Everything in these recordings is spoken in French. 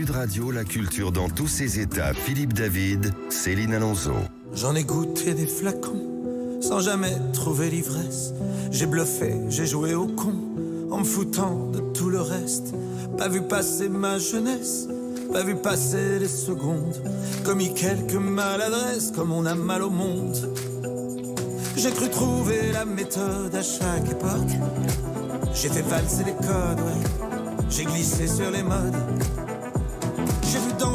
Sud Radio, la culture dans tous ses états. Philippe David, Céline Alonso. J'en ai goûté des flacons sans jamais trouver l'ivresse. J'ai bluffé, j'ai joué au con en me foutant de tout le reste. Pas vu passer ma jeunesse, pas vu passer les secondes. Commis quelques maladresses comme on a mal au monde. J'ai cru trouver la méthode à chaque époque. J'ai fait valser les codes, ouais. J'ai glissé sur les modes.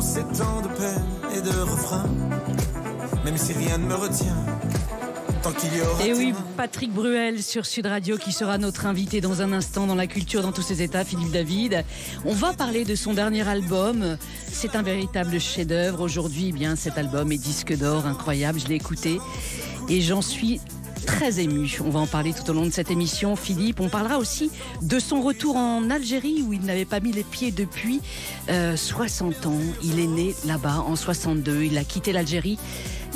Danser tant de peine et de refrains. Même si rien ne me retient. Tant qu'il y aura. Et oui. Patrick Bruel sur Sud Radio qui sera notre invité dans un instant dans la culture dans tous ses états, Philippe David. On va parler de son dernier album. C'est un véritable chef-d'œuvre. Aujourd'hui, eh bien, cet album est disque d'or, incroyable. Je l'ai écouté et j'en suis très ému. On va en parler tout au long de cette émission, Philippe. On parlera aussi de son retour en Algérie où il n'avait pas mis les pieds depuis euh, 60 ans. Il est né là-bas en 62. Il a quitté l'Algérie.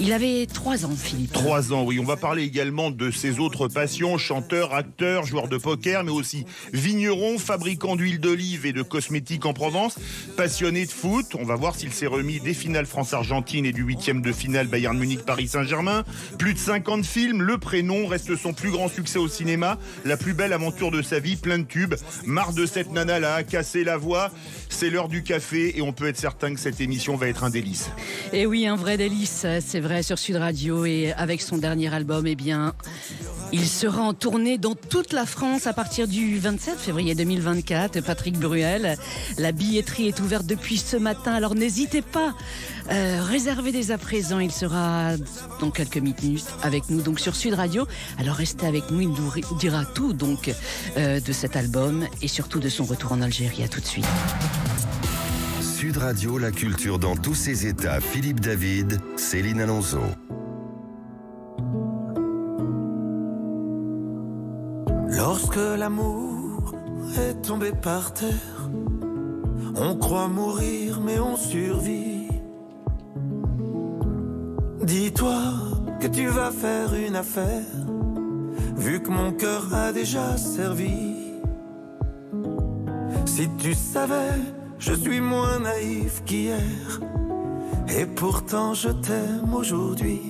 Il avait 3 ans, Philippe. Trois ans, oui. On va parler également de ses autres passions, chanteur, acteur, joueur de poker, mais aussi vigneron, fabricant d'huile d'olive et de cosmétiques en Provence, passionné de foot. On va voir s'il s'est remis des finales France-Argentine et du huitième de finale Bayern Munich-Paris Saint-Germain. Plus de 50 films, le prénom reste son plus grand succès au cinéma, la plus belle aventure de sa vie, plein de tubes. Marre de cette nana là, casser la voix. C'est l'heure du café et on peut être certain que cette émission va être un délice. Et oui, un vrai délice, c'est vrai, sur Sud Radio. Et avec son dernier album, eh bien, il sera en tournée dans toute la France à partir du 27 février 2024. Patrick Bruel, la billetterie est ouverte depuis ce matin, alors n'hésitez pas. Euh, réservez dès à présent, il sera dans quelques minutes avec nous donc sur Sud Radio. Alors restez avec nous, il nous dira tout donc euh, de cet album et surtout de son retour en Algérie. À tout de suite. Radio, la culture dans tous ses états. Philippe David, Céline Alonso. Lorsque l'amour est tombé par terre, on croit mourir mais on survit. Dis-toi que tu vas faire une affaire, vu que mon cœur a déjà servi. Si tu savais, je suis moins naïf qu'hier, et pourtant je t'aime aujourd'hui.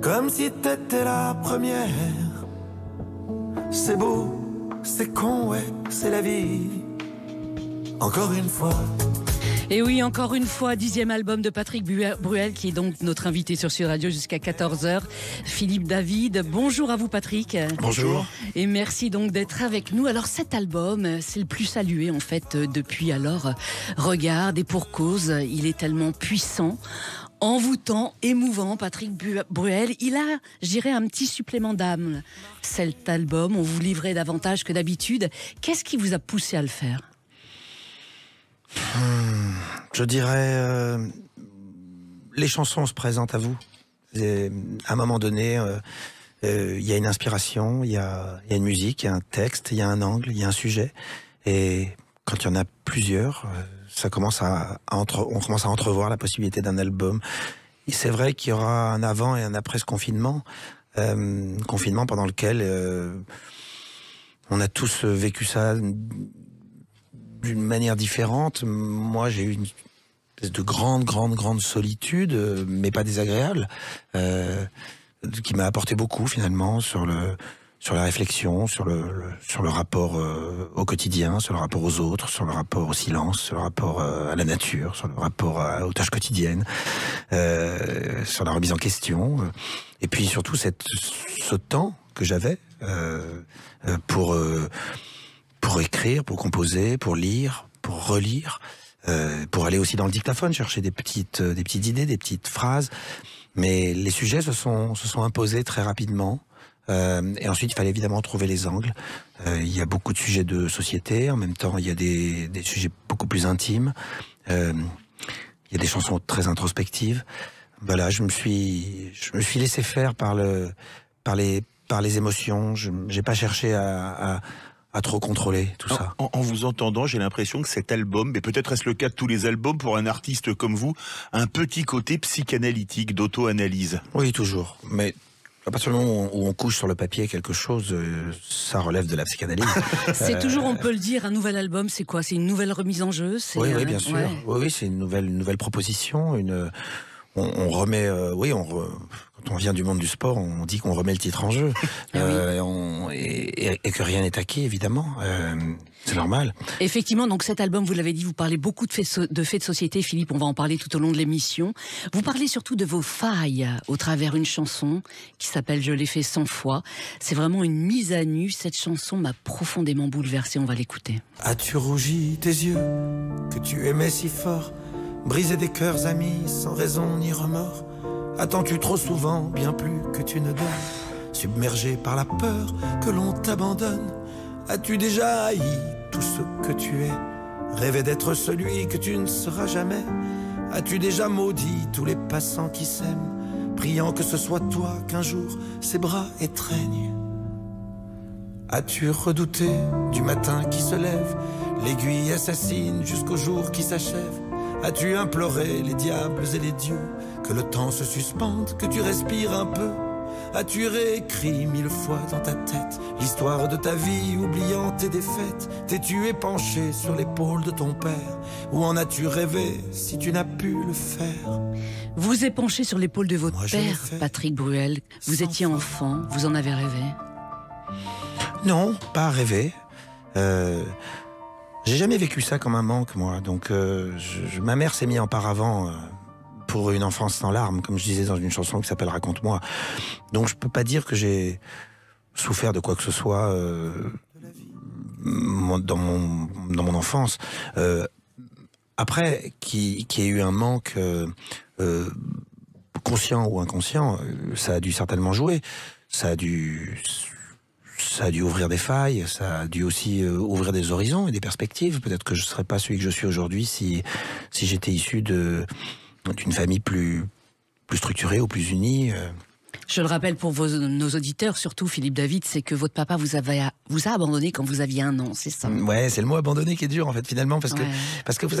Comme si t'étais la première. C'est beau, c'est con, ouais, c'est la vie. Encore une fois, Et oui, encore une fois, dixième album de Patrick Bruel, qui est donc notre invité sur Sud Radio jusqu'à 14h. Philippe David, bonjour à vous Patrick. Bonjour. Et merci donc d'être avec nous. Alors cet album, euh, c'est le plus salué en fait euh, depuis alors. Regarde, et pour cause, il est tellement puissant. Envoûtant, émouvant, Patrick Bruel. Il a, je dirais, un petit supplément d'âme. Cet album, on vous livrait davantage que d'habitude. Qu'est-ce qui vous a poussé à le faire? Je dirais, euh, les chansons se présentent à vous. À un moment donné, euh, euh, il y a une inspiration, il y a, une musique, il y a un texte, il y a un angle, il y a un sujet. Et quand il y en a plusieurs, ça commence à, entre, on commence à entrevoir la possibilité d'un album. C'est vrai qu'il y aura un avant et un après ce confinement, euh, confinement pendant lequel on a tous vécu ça d'une manière différente. Moi, j'ai eu une espèce de grande, grande, grande solitude, euh, mais pas désagréable, euh, qui m'a apporté beaucoup finalement sur le sur la réflexion, sur le, sur le rapport euh, au quotidien, sur le rapport aux autres, sur le rapport au silence, sur le rapport à la nature, sur le rapport aux tâches quotidiennes, sur la remise en question, et puis surtout cette, ce temps que j'avais pour pour écrire, pour composer, pour lire, pour relire, euh, pour aller aussi dans le dictaphone chercher des petites, euh, des petites idées, des petites phrases. Mais les sujets se sont, se sont imposés très rapidement. Euh, et ensuite, il fallait évidemment trouver les angles. Euh, il y a beaucoup de sujets de société. En même temps, il y a des, des sujets beaucoup plus intimes. Euh, il y a des chansons très introspectives. Voilà, je me suis, je me suis laissé faire par le, par les, par les émotions. Je n'ai pas cherché à, à, à trop contrôler tout ça. En, en vous entendant, j'ai l'impression que cet album, mais peut-être est-ce le cas de tous les albums pour un artiste comme vous, a un petit côté psychanalytique, d'auto-analyse. Oui, toujours. Mais À partir du moment où on couche sur le papier quelque chose, euh, ça relève de la psychanalyse. c'est toujours, on peut le dire, un nouvel album, c'est quoi? C'est une nouvelle remise en jeu? Oui, oui, bien sûr. Oui, oui c'est une nouvelle, une nouvelle proposition. Une, on, remet, oui, on quand on vient du monde du sport, on dit qu'on remet le titre en jeu ah euh, et, que rien n'est acquis, évidemment. Euh, c'est normal. Effectivement, donc cet album, vous l'avez dit, vous parlez beaucoup de faits, de faits de société, Philippe, on va en parler tout au long de l'émission. Vous parlez surtout de vos failles au travers une chanson qui s'appelle Je l'ai fait 100 fois. C'est vraiment une mise à nu. Cette chanson m'a profondément bouleversée, on va l'écouter. As-tu rougi tes yeux que tu aimais si fort Briser des cœurs amis sans raison ni remords Attends-tu trop souvent bien plus que tu ne donnes Submergé par la peur que l'on t'abandonne As-tu déjà haï tout ce que tu es Rêvé d'être celui que tu ne seras jamais As-tu déjà maudit tous les passants qui s'aiment Priant que ce soit toi qu'un jour ses bras étreignent As-tu redouté du matin qui se lève L'aiguille assassine jusqu'au jour qui s'achève As-tu imploré les diables et les dieux que le temps se suspende, que tu respires un peu? As-tu réécrit mille fois dans ta tête l'histoire de ta vie, oubliant tes défaites? T'es-tu épanché sur l'épaule de ton père? Ou en as-tu rêvé si tu n'as pu le faire? Vous épanchez sur l'épaule de votre père, Patrick Bruel. Vous étiez enfant, vous en avez rêvé? Non, pas rêvé. Euh, j'ai jamais vécu ça comme un manque, moi. Donc, euh, ma mère s'est mise en paravent euh, pour une enfance sans larmes, comme je disais dans une chanson qui s'appelle Raconte-moi. Donc, je peux pas dire que j'ai souffert de quoi que ce soit euh, dans mon dans mon enfance. après, qui qui ait eu un manque conscient ou inconscient, ça a dû certainement jouer. Ça a dû ça a dû ouvrir des failles, ça a dû aussi euh, ouvrir des horizons et des perspectives. Peut-être que je ne serais pas celui que je suis aujourd'hui si, si j'étais issu d'une famille plus, plus structurée ou plus unie. Euh. Je le rappelle pour vos, nos auditeurs, surtout Philippe David, c'est que votre papa vous, avait, vous a abandonné quand vous aviez un an, c'est ça? Ouais, c'est le mot abandonné qui est dur en fait finalement parce que parce que vous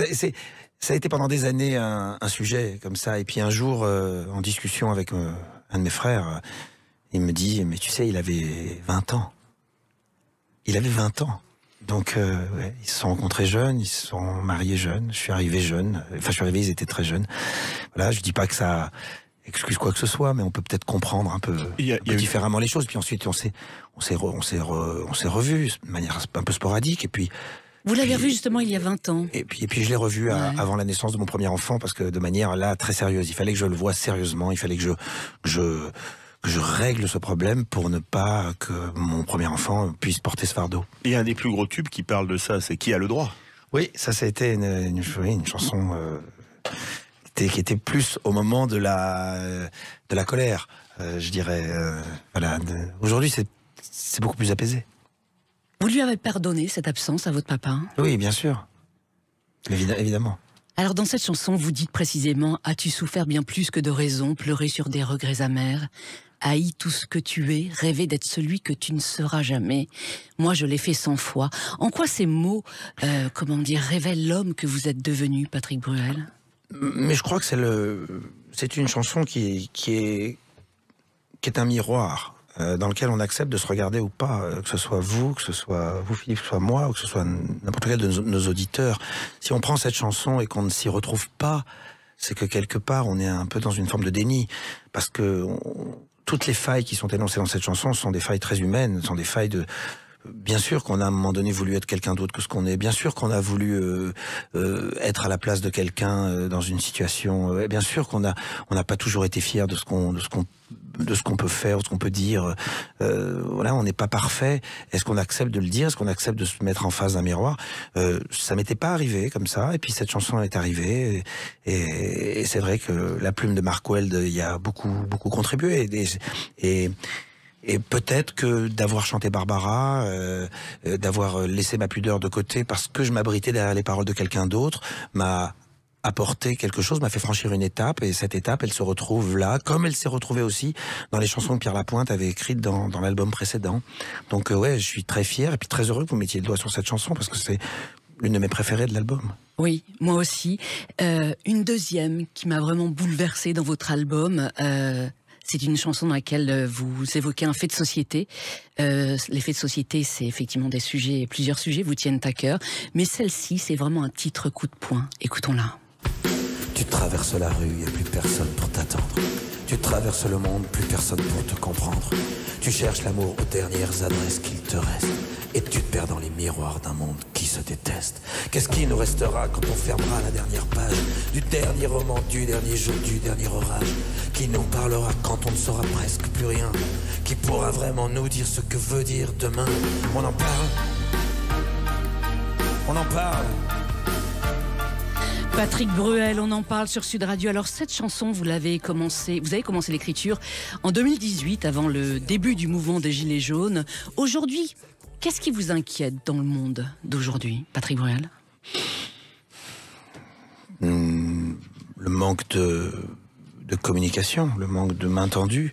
ça a été pendant des années un, un, sujet comme ça et puis un jour euh, en discussion avec un de mes frères, il me dit mais tu sais il avait 20 ans. Il avait 20 ans. Donc, euh, ils se sont rencontrés jeunes, ils se sont mariés jeunes. Je suis arrivé jeune. Enfin, je suis arrivé, ils étaient très jeunes. Voilà, je dis pas que ça excuse quoi que ce soit, mais on peut peut-être comprendre un peu, différemment les choses. Puis ensuite, on s'est, on s'est, on s'est, on s'est revu de manière un peu sporadique. Et puis, vous l'avez revu justement il y a 20 ans. Et puis, et puis je l'ai revu avant la naissance de mon premier enfant parce que de manière là très sérieuse. Il fallait que je le voie sérieusement. Il fallait que je, que je je règle ce problème pour ne pas que mon premier enfant puisse porter ce fardeau. Et un des plus gros tubes qui parle de ça, c'est Qui a le droit? Oui, ça, ça a été une, une, chanson euh, qui était plus au moment de la, de la colère, euh, je dirais. Euh, voilà. Aujourd'hui, c'est beaucoup plus apaisé. Vous lui avez pardonné cette absence à votre papa? Oui, bien sûr. évidemment. Alors dans cette chanson, vous dites précisément As-tu souffert bien plus que de raison, pleuré sur des regrets amers? Haï tout ce que tu es, rêvé d'être celui que tu ne seras jamais. Moi, je l'ai fait cent fois. En quoi ces mots, euh, comment dire, révèlent l'homme que vous êtes devenu, Patrick Bruel? Mais je crois que c'est une chanson qui, qui est, qui est un miroir. Euh, dans lequel on accepte de se regarder ou pas, euh, que ce soit vous, que ce soit vous Philippe, que ce soit moi, ou que ce soit n'importe quel de nos, auditeurs. Si on prend cette chanson et qu'on ne s'y retrouve pas, c'est que quelque part on est un peu dans une forme de déni, parce que toutes les failles qui sont énoncées dans cette chanson sont des failles très humaines, sont des failles de Bien sûr qu'on a à un moment donné voulu être quelqu'un d'autre que ce qu'on est. Bien sûr qu'on a voulu euh, euh, être à la place de quelqu'un euh, dans une situation. bien sûr qu'on a on n'a pas toujours été fier de ce qu'on de ce qu'on de ce qu'on peut faire, de ce qu'on peut dire. voilà, on n'est pas parfait. Est-ce qu'on accepte de le dire? Est-ce qu'on accepte de se mettre en face d'un miroir? Ça m'était pas arrivé comme ça. Et puis cette chanson est arrivée. Et, c'est vrai que la plume de Mark Weld y a beaucoup beaucoup contribué. et et peut-être que d'avoir chanté Barbara, euh, euh, d'avoir laissé ma pudeur de côté parce que je m'abritais derrière les paroles de quelqu'un d'autre, m'a apporté quelque chose, m'a fait franchir une étape, et cette étape, elle se retrouve là, comme elle s'est retrouvée aussi dans les chansons que Pierre Lapointe avait écrites dans, l'album précédent. Donc euh, ouais, je suis très fier et puis très heureux que vous mettiez le doigt sur cette chanson parce que c'est l'une de mes préférées de l'album. Oui, moi aussi. Euh, une deuxième qui m'a vraiment bouleversée dans votre album, euh, C'est une chanson dans laquelle euh, vous évoquez un fait de société. Les faits de société, c'est effectivement des sujets, plusieurs sujets vous tiennent à cœur. Mais celle-ci, c'est vraiment un titre coup de poing. Écoutons-la. Tu traverses la rue, y a plus personne pour t'attendre. Tu traverses le monde, plus personne pour te comprendre. Tu cherches l'amour aux dernières adresses qu'il te reste. Et tu te perds dans les miroirs d'un monde qui se déteste. Qu'est-ce qui nous restera quand on fermera la dernière page du dernier roman, du dernier jour, du dernier orage? Qui nous parlera quand on ne saura presque plus rien? Qui pourra vraiment nous dire ce que veut dire demain? On en parle On en parle Patrick Bruel, on en parle sur Sud Radio. Alors cette chanson, vous l'avez commencé, vous avez commencé l'écriture en 2018, avant le début du mouvement des Gilets jaunes. Aujourd'hui, qu'est-ce qui vous inquiète dans le monde d'aujourd'hui, Patrick Bruel? Hmm, Le manque de, communication, le manque de main tendue,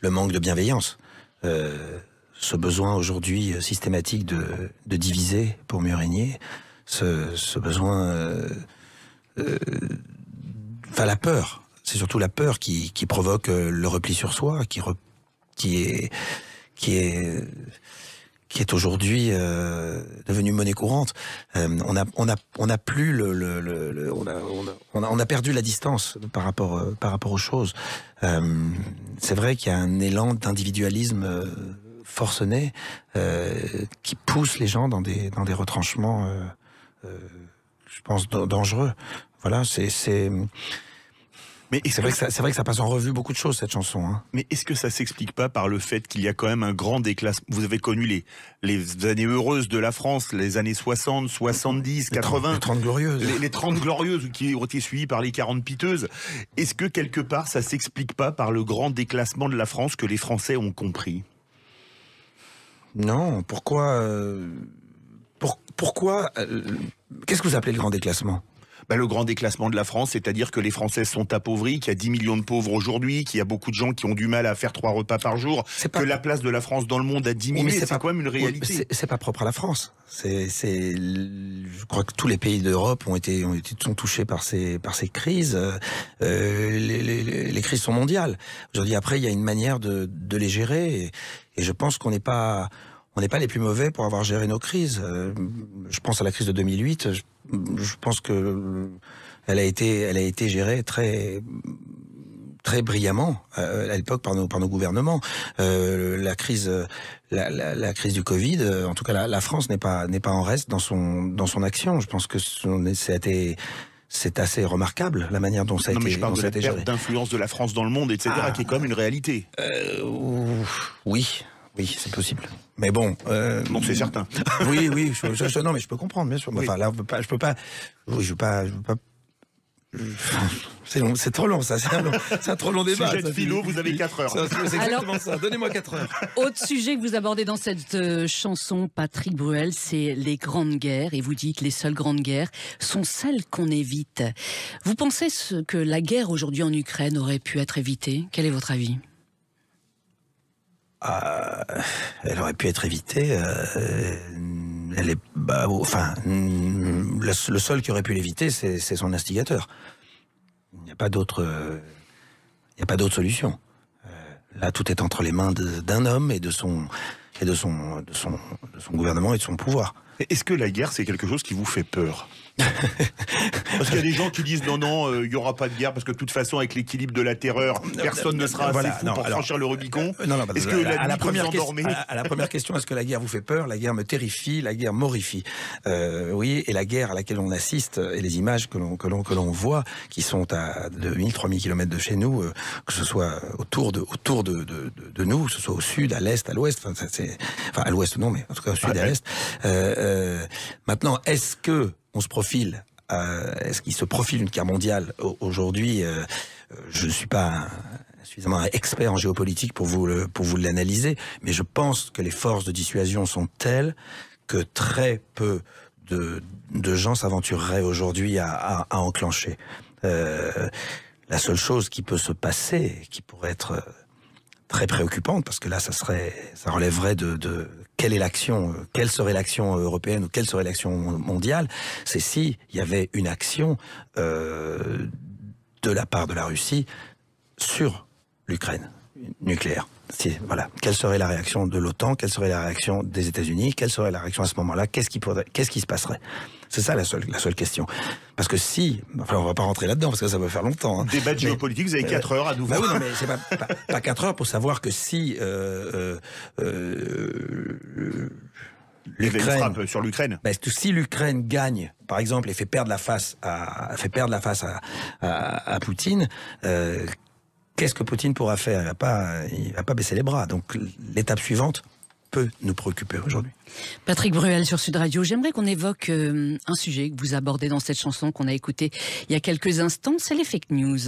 le manque de bienveillance. Euh, ce besoin aujourd'hui systématique de, diviser pour mieux régner, ce, besoin euh, euh, enfin la peur. C'est surtout la peur qui, qui, provoque euh, le repli sur soi, qui, qui est qui est qui est aujourd'hui euh, devenue monnaie courante. on a on a on a plus le, le, le, on, a, on, a, on a perdu la distance par rapport par rapport aux choses. c'est vrai qu'il y a un élan d'individualisme forcené qui pousse les gens dans des dans des retranchements je pense, dangereux. Voilà, c'est. Mais c'est vrai, que ça, vrai que ça passe en revue beaucoup de choses cette chanson. Hein. Mais est-ce que ça s'explique pas par le fait qu'il y a quand même un grand déclassement? Vous avez connu les les années heureuses de la France, les années 60, 70, 80, les 30 glorieuses, les, les 30 glorieuses qui ont été suivies par les 40 piteuses. Est-ce que quelque part ça s'explique pas par le grand déclassement de la France que les Français ont compris? Non. Pourquoi euh, Pourquoi euh, Qu'est-ce que vous appelez le grand déclassement? Bah, le grand déclassement de la France, c'est-à-dire que les Français sont appauvris, qu'il y a 10 millions de pauvres aujourd'hui, qu'il y a beaucoup de gens qui ont du mal à faire trois repas par jour, que la place de la France dans le monde a diminué, c'est quand même une réalité. c'est pas propre à la France. C'est, je crois que tous les pays d'Europe ont été, ont été sont touchés par ces, par ces crises. Euh, les, les, les, crises sont mondiales. Aujourd'hui, après, il y a une manière de, de les gérer, et, et je pense qu'on n'est pas on n'est pas les plus mauvais pour avoir géré nos crises. Euh, je pense à la crise de 2008. Je, pense que elle a été, elle a été gérée très très brillamment euh, à l'époque par nos par nos gouvernements. Euh, la crise la, la, la, crise du Covid, en tout cas la, la France n'est pas n'est pas en reste dans son dans son action. Je pense que c'est c'est assez remarquable la manière dont ça a non, été. Mais je parle de la perte d'influence de la France dans le monde, etc., ah. qui est quand même une réalité. Euh, oui, oui, c'est possible. Mais bon. Euh, bon, c'est certain. oui, oui. Je, non, mais je peux comprendre, bien sûr. Enfin, là, je peux pas. Je peux pas. Je veux pas. Je veux pas c'est long, c'est trop long, ça. C'est un, un, trop long débat. Sujet de philo, vous avez 4 heures. C'est exactement ça. Donnez-moi 4 heures. Autre sujet que vous abordez dans cette euh, chanson, Patrick Bruel, c'est les grandes guerres. Et vous dites que les seules grandes guerres sont celles qu'on évite. Vous pensez que la guerre aujourd'hui en Ukraine aurait pu être évitée? Quel est votre avis? Euh, elle aurait pu être évitée. Euh, elle est, bah, enfin, le, seul qui aurait pu l'éviter, c'est son instigateur. Il n'y a pas d'autre, il n'y a pas d'autre solution. Euh, là, tout est entre les mains d'un homme et de son et de son, de son de son gouvernement et de son pouvoir. Est-ce que la guerre, c'est quelque chose qui vous fait peur? parce qu'il y a des gens qui disent non, non, euh, il n'y aura pas de guerre parce que de toute façon, avec l'équilibre de la terreur, personne ne sera assez fou pour franchir le Rubicon. Euh, non, non, est-ce que la, à, la première question, à, la première question, est-ce que la guerre vous fait peur? La guerre me terrifie, la guerre m'horrifie. Euh, oui, et la guerre à laquelle on assiste et les images que l'on que l'on que l'on voit, qui sont à 2000, 3000 km de chez nous, euh, que ce soit autour de autour de, de, de, nous, que ce soit au sud, à l'est, à l'ouest, enfin, enfin à l'ouest non, mais en tout cas au sud et à l'est. Euh, maintenant, est-ce que on se profile euh, Est-ce qu'il se profile une guerre mondiale aujourd'hui euh, Je ne suis pas suffisamment expert en géopolitique pour vous pour vous l'analyser, mais je pense que les forces de dissuasion sont telles que très peu de, gens s'aventureraient aujourd'hui à, enclencher. Euh, la seule chose qui peut se passer, qui pourrait être très préoccupante, parce que là, ça serait, ça relèverait de, de euh, quelle serait l'action européenne ou quelle serait l'action mondiale, c'est si il y avait une action euh, de la part de la Russie sur l'Ukraine nucléaire. Si, voilà. Quelle serait la réaction de l'OTAN? Quelle serait la réaction des États-Unis? Quelle serait la réaction à ce moment-là? Qu'est-ce qui se passerait? C'est ça la seule, la seule question. Parce que si, enfin, on va pas rentrer là-dedans parce que ça va faire longtemps. Hein. Débat géopolitique, vous avez 4 heures à nouveau. bah oui, non, mais c'est pas, pas, pas quatre heures pour savoir que si euh, euh, euh, l'Ukraine sur l'Ukraine. que si l'Ukraine gagne, par exemple, et fait perdre la face à, fait perdre la face à, à, à Poutine, euh, qu'est-ce que Poutine pourra faire? Il va pas, il va pas baisser les bras. Donc l'étape suivante peut nous préoccuper aujourd'hui. Patrick Bruel sur Sud Radio. J'aimerais qu'on évoque euh, un sujet que vous abordez dans cette chanson qu'on a écoutée il y a quelques instants, c'est les fake news.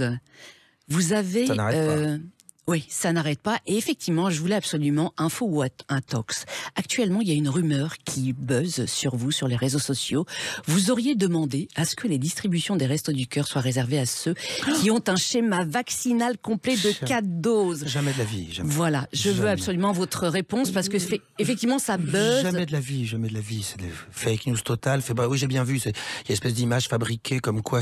Vous avez... Ça n'arrête pas. Oui, ça n'arrête pas. Et effectivement, je voulais absolument info ou at- un tox. Actuellement, il y a une rumeur qui buzz sur vous, sur les réseaux sociaux. Vous auriez demandé à ce que les distributions des Restos du Cœur soient réservées à ceux qui ont un schéma vaccinal complet de 4 doses. Jamais de la vie. Jamais. Voilà, je veux absolument votre réponse parce que effectivement ça buzz. Jamais de la vie, jamais de la vie. C'est des fake news totales. Fait, bah oui, j'ai bien vu. Il y a une espèce d'image fabriquée comme quoi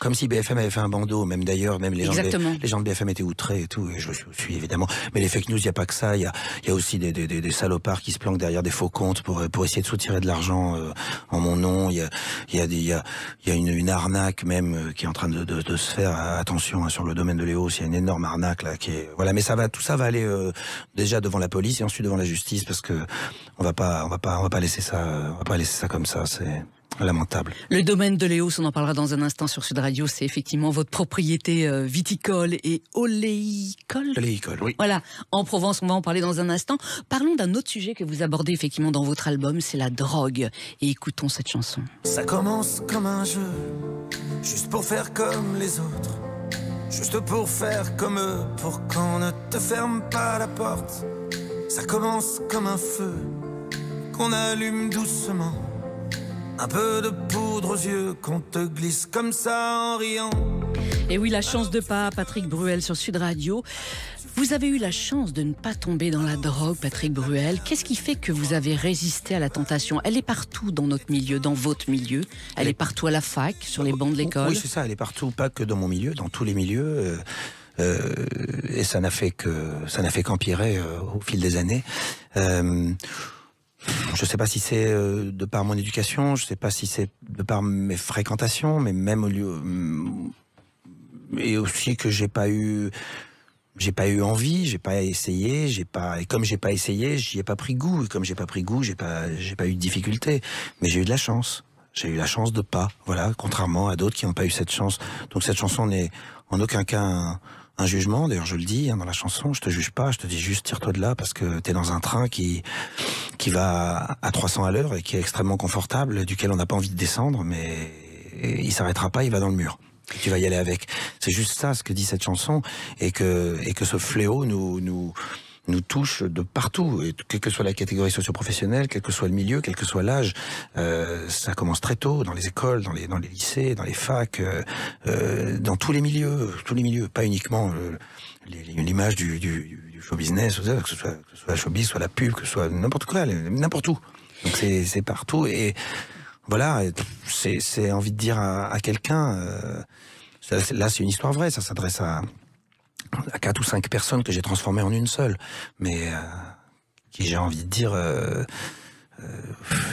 comme si BFM avait fait un bandeau. Même d'ailleurs, même les gens, de, Exactement. les gens de BFM étaient outrés et tout. Et je suis suis évidemment. Mais les fake news, il n'y a pas que ça. Il y a, y a aussi des, des, des, salopards qui se planquent derrière des faux comptes pour pour essayer de soutirer de l'argent euh, en mon nom. Il y a y a des y a, y a une, une arnaque même euh, qui est en train de, de, de se faire. Attention hein, sur le domaine de Léo, il y a une énorme arnaque là qui est voilà. Mais ça va, tout ça va aller euh, déjà devant la police et ensuite devant la justice parce que on va pas on va pas on va pas laisser ça euh, on va pas laisser ça comme ça. C'est lamentable. Le domaine de Léos, on en parlera dans un instant sur Sud Radio, c'est effectivement votre propriété euh, viticole et oléicole. L'école. Oui. Voilà, en Provence, on va en parler dans un instant. Parlons d'un autre sujet que vous abordez effectivement dans votre album, c'est la drogue. Et écoutons cette chanson. Ça commence comme un jeu, juste pour faire comme les autres. Juste pour faire comme eux, pour qu'on ne te ferme pas la porte. Ça commence comme un feu qu'on allume doucement. Un peu de poudre aux yeux qu'on te glisse comme ça en riant. Et oui, la chance de pas, Patrick Bruel sur Sud Radio. Vous avez eu la chance de ne pas tomber dans la drogue, Patrick Bruel. Qu'est-ce qui fait que vous avez résisté à la tentation? Elle est partout dans notre milieu, dans votre milieu. Elle est partout à la fac, sur les bancs de l'école. Oui, c'est ça. Elle est partout, pas que dans mon milieu, dans tous les milieux. euh, euh, et ça n'a fait que ça n'a fait qu'empirer euh, au fil des années. Euh, je sais pas si c'est euh, de par mon éducation, je sais pas si c'est de par mes fréquentations, mais même au lieu hum, et aussi que j'ai pas eu j'ai pas eu envie, j'ai pas essayé, j'ai pas et comme j'ai pas essayé, j'y ai pas pris goût et comme j'ai pas pris goût, j'ai pas j'ai pas eu de difficulté, mais j'ai eu de la chance. J'ai eu la chance de pas, voilà, contrairement à d'autres qui n'ont pas eu cette chance. Donc cette chanson n'est en aucun cas un jugement. D'ailleurs, je le dis hein, dans la chanson, je te juge pas, je te dis juste tire-toi de là parce que t'es dans un train qui qui va à 300 à l'heure et qui est extrêmement confortable, duquel on n'a pas envie de descendre, mais il s'arrêtera pas, il va dans le mur. Tu vas y aller avec. C'est juste ça ce que dit cette chanson et que et que ce fléau nous nous nous touche de partout, et quelle que soit la catégorie socio-professionnelle, quel que soit le milieu, quel que soit l'âge. Euh, ça commence très tôt, dans les écoles, dans les, dans les lycées, dans les facs, euh, euh, dans tous les milieux, tous les milieux, pas uniquement euh, l'image du, du, du show business, que ce soit, que ce soit la showbiz, soit la pub, que ce soit n'importe quoi, n'importe où. Donc c'est partout et voilà, c'est envie de dire à, à quelqu'un. euh, là, c'est une histoire vraie. Ça s'adresse à, à quatre ou cinq personnes que j'ai transformées en une seule, mais euh, qui j'ai envie de dire. euh, euh,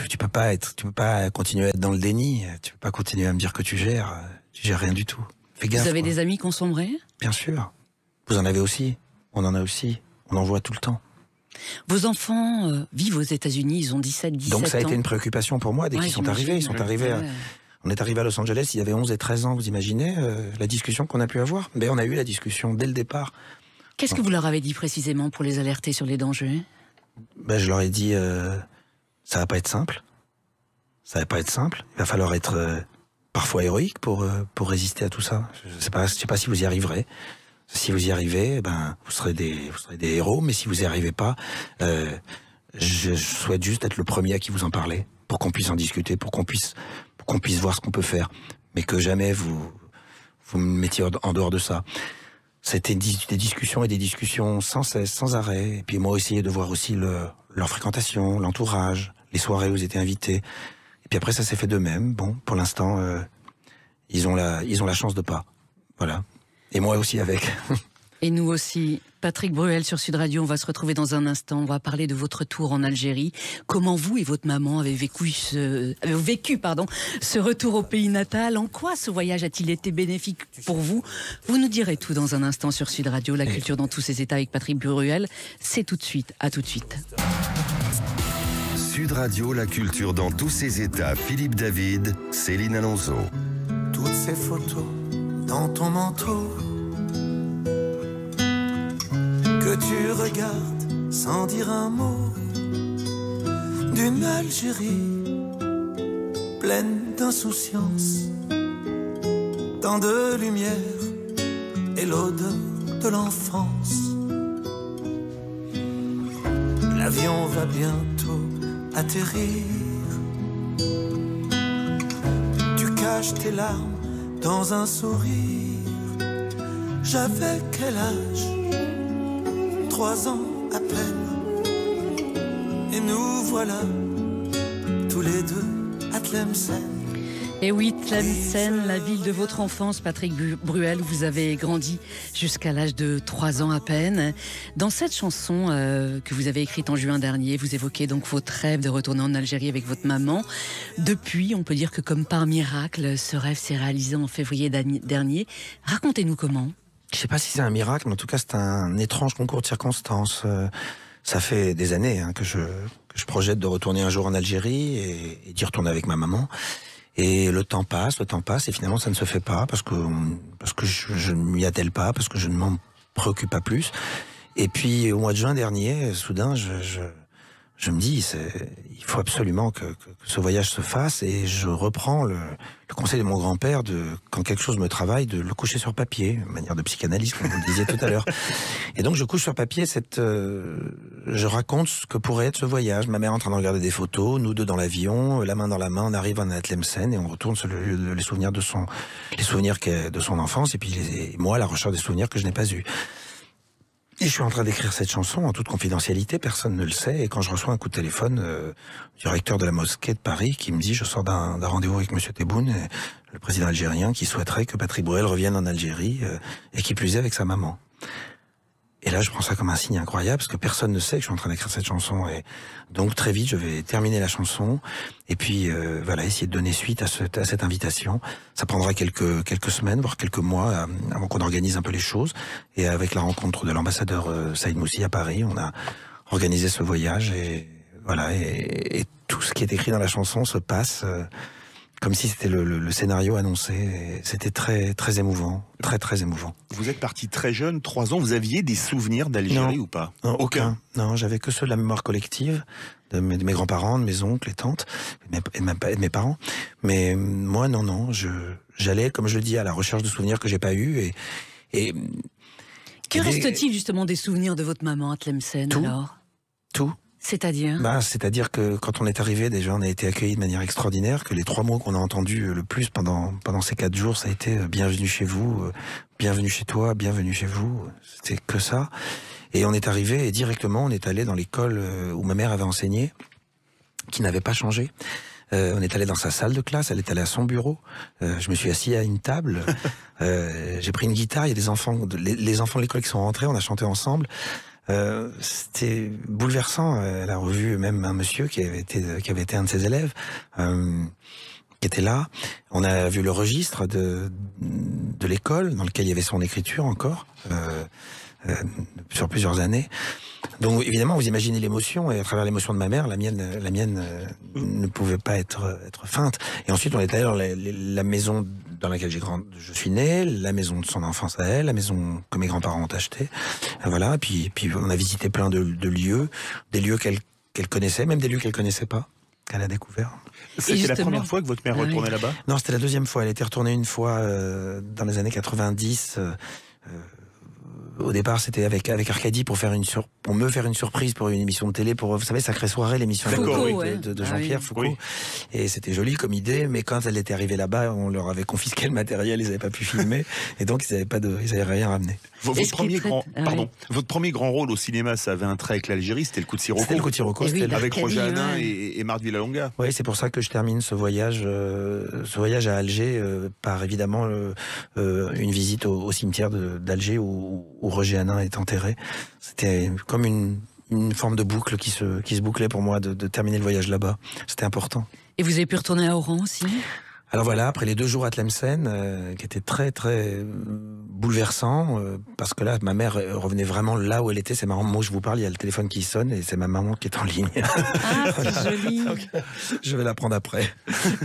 tu peux pas être, tu peux pas continuer à être dans le déni. Tu peux pas continuer à me dire que tu gères. Tu gères rien du tout. Fais gaffe. Vous avez quoi. des amis sombré? Bien sûr. Vous en avez aussi. On en a aussi. On en voit tout le temps. Vos enfants euh, vivent aux États-Unis, ils ont 17, 17 Donc ça a ans. été une préoccupation pour moi dès Ouais, qu'ils sont arrivés. Ils sont arrivés. Ouais. On est arrivé à Los Angeles. Il y avait 11 et 13 ans. Vous imaginez euh, la discussion qu'on a pu avoir Mais on a eu la discussion dès le départ. Qu'est-ce que vous leur avez dit précisément pour les alerter sur les dangers? Ben, je leur ai dit, euh, ça va pas être simple. Ça va pas être simple. Il va falloir être euh, parfois héroïque pour euh, pour résister à tout ça. Je sais pas, je sais pas si vous y arriverez. Si vous y arrivez, ben vous serez des vous serez des héros. Mais si vous y arrivez pas, euh, je, je souhaite juste être le premier à qui vous en parler, pour qu'on puisse en discuter, pour qu'on puisse qu'on puisse voir ce qu'on peut faire, mais que jamais vous vous me mettiez en dehors de ça. C'était des discussions et des discussions sans cesse, sans arrêt. Et puis moi, essayer de voir aussi le, leur fréquentation, l'entourage, les soirées où ils étaient invités. Et puis après, ça s'est fait de même. Bon, pour l'instant, euh, ils ont la, ils ont la chance de pas. Voilà. Et moi aussi avec. Et nous aussi. Patrick Bruel sur Sud Radio, on va se retrouver dans un instant. On va parler de votre tour en Algérie. Comment vous et votre maman avez vécu ce, avez vécu, pardon, ce retour au pays natal? En quoi ce voyage a-t-il été bénéfique pour vous? Vous nous direz tout dans un instant sur Sud Radio, la culture dans tous ses états avec Patrick Bruel. C'est tout de suite. À tout de suite. Sud Radio, la culture dans tous ses états. Philippe David, Céline Alonso. Toutes ces photos dans ton manteau que tu regardes sans dire un mot d'une Algérie pleine d'insouciance, tant de lumière et l'odeur de l'enfance. L'avion va bientôt atterrir. Tu caches tes larmes dans un sourire. J'avais quel âge Trois ans à peine. Et nous voilà tous les deux à Tlemcen. Et oui, Tlemcen, la ville de votre enfance, Patrick Bruel, vous avez grandi jusqu'à l'âge de 3 ans à peine. Dans cette chanson euh, que vous avez écrite en juin dernier, vous évoquez donc votre rêve de retourner en Algérie avec votre maman. Depuis, on peut dire que comme par miracle, ce rêve s'est réalisé en février dernier. Racontez-nous comment. Je sais pas si c'est un miracle, mais en tout cas, c'est un étrange concours de circonstances. Euh, ça fait des années hein, que, je, que je projette de retourner un jour en Algérie et, d'y retourner avec ma maman. Et le temps passe, le temps passe, et finalement ça ne se fait pas parce que parce que je, ne m'y attelle pas, parce que je ne m'en préoccupe pas plus. Et puis au mois de juin dernier, soudain, je, je, je me dis, il faut absolument que, que, ce voyage se fasse et je reprends le, le conseil de mon grand-père de, quand quelque chose me travaille, de le coucher sur papier, manière de psychanalyse, comme vous le disiez tout à l'heure. Et donc je couche sur papier cette, euh, je raconte ce que pourrait être ce voyage. Ma mère en train de regarder des photos, nous deux dans l'avion, la main dans la main, on arrive en Atlemsen et on retourne sur le, les souvenirs de son, les souvenirs de son enfance et puis les, moi la recherche des souvenirs que je n'ai pas eus. Et je suis en train d'écrire cette chanson en toute confidentialité, personne ne le sait. Et quand je reçois un coup de téléphone euh, du recteur de la mosquée de Paris qui me dit je sors d'un rendez-vous avec Monsieur Tebboune, le président algérien, qui souhaiterait que Patrick Bruel revienne en Algérie euh, et qui plus est avec sa maman. Et là, je prends ça comme un signe incroyable parce que personne ne sait que je suis en train d'écrire cette chanson. Et donc très vite, je vais terminer la chanson et puis euh, voilà, essayer de donner suite à, ce, à, cette invitation. Ça prendra quelques quelques semaines, voire quelques mois euh, avant qu'on organise un peu les choses. Et avec la rencontre de l'ambassadeur euh, Saïd Moussi à Paris, on a organisé ce voyage et voilà. Et, et tout ce qui est écrit dans la chanson se passe. Euh, comme si c'était le, le, le, scénario annoncé. C'était très très émouvant, très très émouvant. Vous êtes parti très jeune, trois ans. Vous aviez des souvenirs d'Algérie ou pas? Non, Aucun. Non, j'avais que ceux de la mémoire collective de mes, mes grands-parents, de mes oncles, et tantes, et de, mes, de mes parents. Mais moi, non, non. Je j'allais, comme je le dis, à la recherche de souvenirs que j'ai pas eu et et que reste-t-il justement des souvenirs de votre maman à Tlemcen tout, alors? Tout. C'est-à-dire bah, C'est-à-dire que quand on est arrivé, déjà, on a été accueillis de manière extraordinaire, que les trois mots qu'on a entendus le plus pendant, pendant ces quatre jours, ça a été euh, bienvenue chez vous, euh, bienvenue chez toi, bienvenue chez vous. C'était que ça. Et on est arrivé et directement, on est allé dans l'école euh, où ma mère avait enseigné, qui n'avait pas changé. Euh, on est allé dans sa salle de classe, elle est allée à son bureau. Euh, je me suis assis à une table. Euh, j'ai pris une guitare. Il y a des enfants, les, les enfants de l'école qui sont rentrés. On a chanté ensemble. Euh, c'était bouleversant. Elle a revu même un monsieur qui avait été, qui avait été un de ses élèves, euh, qui était là. On a vu le registre de, de l'école dans lequel il y avait son écriture encore, euh, euh, sur plusieurs années. Donc évidemment, vous imaginez l'émotion et à travers l'émotion de ma mère, la mienne, la mienne euh, ne pouvait pas être être feinte. Et ensuite, on est allé dans la, la maison dans laquelle j'ai grandi, je suis né, la maison de son enfance à elle, la maison que mes grands-parents ont achetée. Voilà. Puis puis on a visité plein de, de lieux, des lieux qu'elle qu'elle connaissait, même des lieux qu'elle connaissait pas qu'elle a découvert. C'était la première fois que votre mère retournait oui. là-bas? Non, c'était la deuxième fois. Elle était retournée une fois euh, dans les années 90. Euh, au départ, c'était avec avec Arcadie pour faire une sur pour me faire une surprise pour une émission de télé pour vous savez Sacrée soirée l'émission ouais. de, de Jean-Pierre ah, Foucault. Oui. Et c'était joli comme idée, mais quand elle était arrivée là-bas, on leur avait confisqué le matériel, ils n'avaient pas pu filmer, et donc ils n'avaient pas de, ils avaient rien ramené. Votre premier grand, ah, pardon, oui. votre premier grand rôle au cinéma, ça avait un trait avec l'Algérie, c'était le coup de Sirocco. C'était le coup de Sirocco, oui, avec Roger Hanin et, et Marc Villalonga. Oui, c'est pour ça que je termine ce voyage, euh, ce voyage à Alger euh, par évidemment euh, une visite au, au cimetière d'Alger où, où Roger Hanin est enterré. C'était comme une, une forme de boucle qui se, qui se bouclait pour moi de, de terminer le voyage là-bas. C'était important. Et vous avez pu retourner à Oran aussi? Alors voilà, après les deux jours à Tlemcen, euh, qui étaient très très bouleversants, euh, parce que là, ma mère euh, revenait vraiment là où elle était. C'est marrant, moi je vous parle, il y a le téléphone qui sonne et c'est ma maman qui est en ligne. Ah, c'est joli. Donc, je vais la prendre après.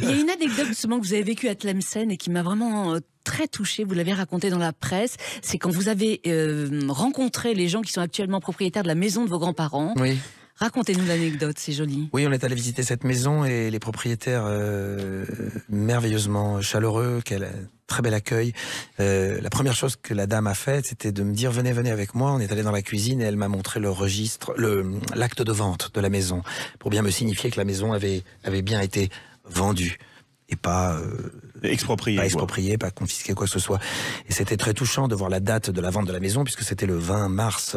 Il y a une anecdote justement que vous avez vécue à Tlemcen et qui m'a vraiment euh, très touchée. Vous l'avez raconté dans la presse. C'est quand vous avez euh, rencontré les gens qui sont actuellement propriétaires de la maison de vos grands-parents. Oui. Racontez-nous l'anecdote, c'est joli. Oui, on est allé visiter cette maison et les propriétaires euh, merveilleusement chaleureux, quel très bel accueil. Euh, la première chose que la dame a faite, c'était de me dire venez, venez avec moi. On est allé dans la cuisine et elle m'a montré le registre, l'acte de vente de la maison pour bien me signifier que la maison avait avait bien été vendue et pas euh, Exproprié. pas quoi. exproprié, pas confisqué, quoi que ce soit. Et c'était très touchant de voir la date de la vente de la maison, puisque c'était le 20 mars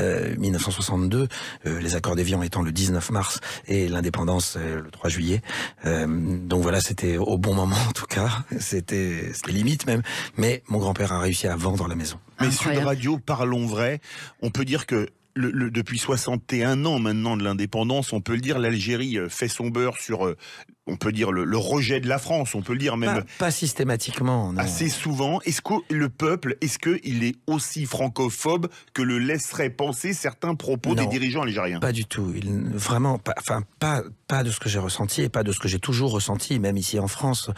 euh, 1962, euh, les accords d'Évian étant le 19 mars et l'indépendance euh, le 3 juillet. Euh, donc voilà, c'était au bon moment en tout cas. C'était c'était limite même. Mais mon grand-père a réussi à vendre la maison. Mais Sud Incroyable. Radio, parlons vrai, on peut dire que le, le- depuis 61 ans maintenant de l'indépendance, on peut le dire, l'Algérie euh, fait son beurre sur, euh, on peut dire, le, le rejet de la France, on peut le dire même Pas, pas systématiquement. Non. assez souvent. Est-ce que le peuple, est-ce qu'il est aussi francophobe que le laisseraient penser certains propos des dirigeants algériens? Pas du tout. Il, vraiment, pas, enfin, pas, pas de ce que j'ai ressenti et pas de ce que j'ai toujours ressenti, même ici en France.